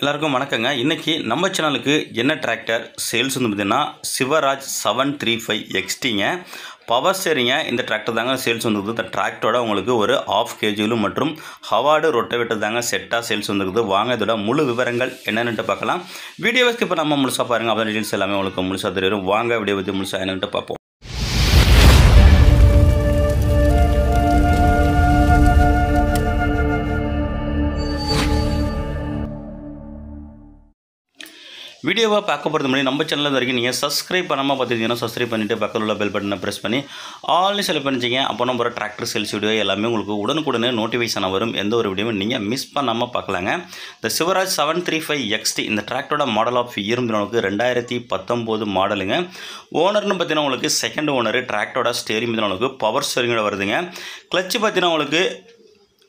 எல்லாருக்கும் வணக்கங்க. இன்றைக்கி நம்ம சேனலுக்கு என்ன டிராக்டர் சேல்ஸ் வந்து பார்த்தீங்கன்னா சிவராஜ் செவன் த்ரீ ஃபைவ் எக்ஸ்டிங்க பவர் ஸ்டேரிங்க இந்த டிராக்டர் தாங்க சேல்ஸ் வந்துருக்குது இந்த டிராக்டரோட உங்களுக்கு ஒரு ஆஃப் கேஜிலும் மற்றும் ஹவார்டு ரொட்டவேட்டர் தாங்க செட்டாக சேல்ஸ் வந்துருக்குது வாங்க இதோட முழு விவரங்கள் என்னென்னுட்டு பார்க்கலாம். வீடியோஸ்க்கு இப்போ நம்ம முழுசாக பாருங்கள் அப்போ டீட்டெயில்ஸ் எல்லாமே உங்களுக்கு முழுசாக தெரியும். வாங்க வீடியோ பற்றி முழுசாக என்னென்ட்டு பார்ப்போம். வீடியோவாக பார்க்க போகிறது முன்னாடி நம்ம சேனலில் வரைக்கும் நீங்கள் சப்ஸ்கிரைப் பண்ணாமல் பார்த்துருந்தீங்கன்னா சப்ஸ்கிரைப் பண்ணிவிட்டு பக்கத்தில் உள்ள பெல் பட்டனை ப்ரெஸ் பண்ணி ஆல்னு செலக்ட் பண்ணிச்சிங்க அப்போ நம்ம டிராக்டர் சேல்ஸ் வீடியோ எல்லாமே உங்களுக்கு உடனுக்குடனே நோட்டிஃபிகேஷன் வரும். எந்த ஒரு வீடியோவும் நீங்கள் மிஸ் பண்ணாமல் பார்க்கலாங்க. இந்த Swaraj seven three five XT இந்த டிராக்டரோட மாடல் ஆஃப் இயரும் உங்களுக்கு ரெண்டாயிரத்தி பத்தொம்போது மாடலுங்க ஓனர்னு பார்த்தீங்கன்னா உங்களுக்கு செகண்ட் ஓனர் டிராக்டரோட ஸ்டேரிங் உங்களுக்கு பவர் ஸ்டேரிங்கோட வருதுங்க. கிளச்சு பார்த்தீங்கன்னா உங்களுக்கு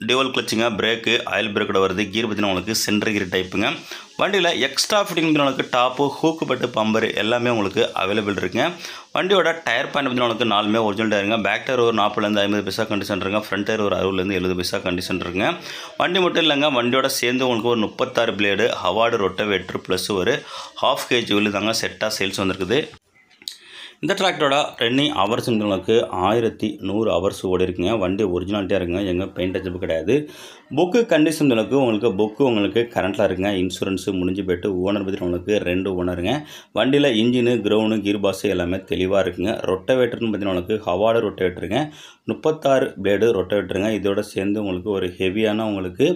டியூவல் கிளச்சுங்க பிரேக்கு ஆயில் பிரேக்கோட வருது. கீர் பார்த்தீங்கன்னா உங்களுக்கு சென்ட்ரு கீர் டைப்புங்க வண்டியில் எக்ஸ்ட்ரா ஃபிட்டிங் உங்களுக்கு டாப்பு ஹூக்கு பட்டு பம்பர் எல்லாமே உங்களுக்கு அவைலபிள் இருக்குங்க. வண்டியோட டயர் பேண்ட் பார்த்தீங்கன்னா உங்களுக்கு நாலுமே ஒரிஜினல் டயருங்க பேக் டயர் ஒரு நாற்பதுலேருந்து ஐம்பது பைசா கண்டிஷன் இருக்குங்க. ஃப்ரண்ட் டயர் ஒரு அறுபதுலேருந்து எழுபது பைசா கண்டிஷன் இருக்குங்க. வண்டி மட்டும் இல்லைங்க. வண்டியோட சேர்ந்து உங்களுக்கு ஒரு முப்பத்தாறு பிளேடு ஹவார்டு ரொட்டவேட்ரு ப்ளஸ் ஒரு ஹாஃப் கேஜி உள்ளதாங்க செட்டாக சேல்ஸ் வந்திருக்குது. இந்த டிராக்டரோட ரன்னிங் ஹவர்ஸ் உங்களுக்கு ஆயிரத்தி நூறு ஹவர்ஸ் ஓடி இருக்குங்க. வண்டி ஒரிஜினாலிட்டியாக இருக்குங்க. எங்கள் பெயிண்ட் அச்சப்பு கிடையாது. புக்கு கண்டிஷன் உங்களுக்கு உங்களுக்கு புக்கு உங்களுக்கு கரண்ட்டில் இருக்குங்க. இன்சூரன்ஸு முடிஞ்சு போய்ட்டு ஓனர் பற்றி உங்களுக்கு ரெண்டு ஓனருங்க வண்டியில் இன்ஜினு கிரவுண்டு கீர் பாஸ் எல்லாமே தெளிவாக இருக்குங்க. ரொட்டவேட்டர்னு பார்த்தீங்கன்னா உங்களுக்கு ஹவார்டு ரொட்டவேட்டருங்க முப்பத்தாறு பிளேடு ரொட்டவேட்டருங்க இதோட சேர்ந்து உங்களுக்கு ஒரு ஹெவியான உங்களுக்கு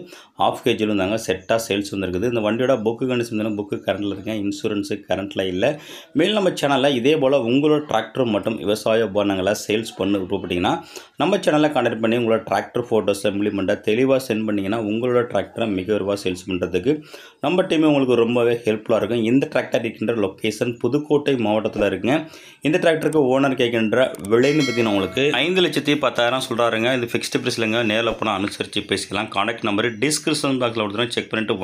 ஆஃப் கேஜிலும் தாங்க செட்டாக சேல்ஸ் வந்துருக்குது. இந்த வண்டியோட புக்கு கண்டிஷன் புக்கு கரண்ட்டில் இருக்குங்க. இன்சூரன்ஸு கரண்ட்டில் இல்லை. மேல் நம்ம சேனலில் இதே போல் உங்களுக்கு உங்களோட டிராக்டர் மற்றும் விவசாய உபகரணங்களை சேல்ஸ் பண்ண விருப்பப்பட்டீங்கன்னா நம்ம சேனலில் கான்டாக்ட் பண்ணி உங்களோட டிராக்டர் ஃபோட்டோஸ் இம்ப்ளிமெண்ட்டாக தெளிவாக சென்ட் பண்ணிங்கன்னா உங்களோட டிராக்டரை மிக விரைவாக சேல்ஸ் பண்ணுறதுக்கு நம்ம டீமே உங்களுக்கு ரொம்பவே ஹெல்ப்ஃபுல்லாக இருக்கும். இந்த டிராக்டர் இருக்கின்ற லொக்கேஷன் புதுக்கோட்டை மாவட்டத்தில் இருக்குங்க. இந்த டிராக்டருக்கு ஓனர் கேட்கின்ற விலைன்னு பார்த்தீங்கன்னா உங்களுக்கு ஐந்து லட்சத்தி பத்தாயிரம் சொல்கிறாருங்க இது ஃபிக்ஸ்டு ப்ரைஸ்லங்க நேரில் போனால் அனுசரித்து பேசிக்கலாம். கான்டாக்ட் நம்பர் டிஸ்கிரிப்ஷன் பாக்ஸில் கொடுத்துருங்க. செக் பண்ணிட்டு